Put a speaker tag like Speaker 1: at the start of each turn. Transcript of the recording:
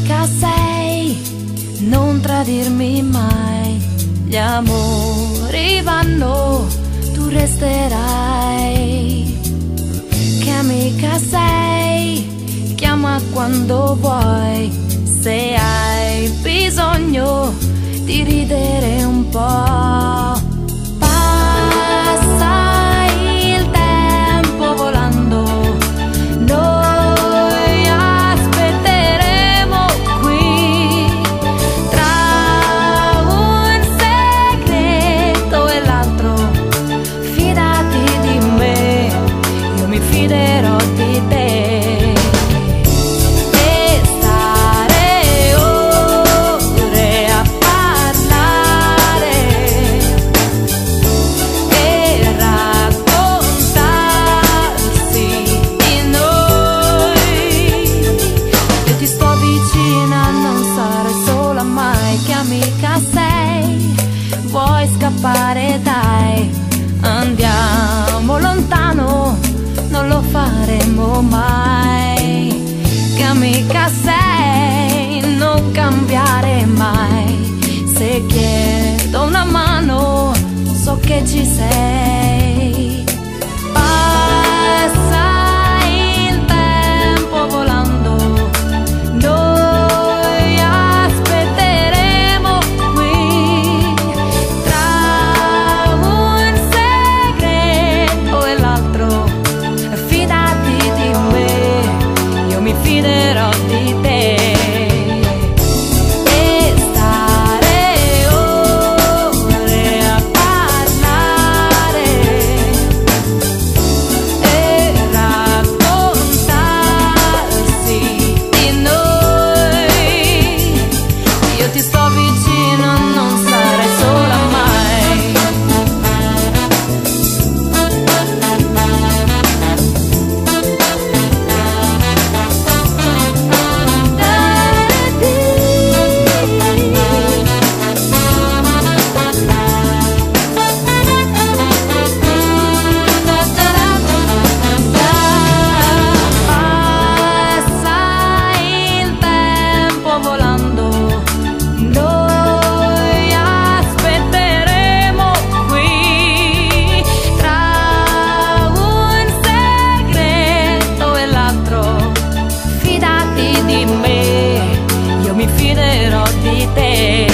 Speaker 1: amica sei, non tradirmi mai. Gli amori vanno, tu resterai. Che amica sei, chiama quando vuoi. did you say? Sei mai che amica